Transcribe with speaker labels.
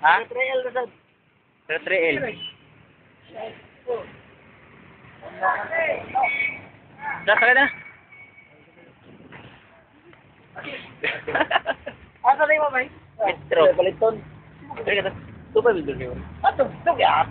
Speaker 1: Ha?
Speaker 2: Trail na doon.
Speaker 1: Sa 3L. Sasakay na.
Speaker 2: Asa na yung mamay?
Speaker 1: Metro.
Speaker 2: Baliton.
Speaker 1: ठीक है तो सुपर
Speaker 2: बिल्कुल ठीक है तो क्या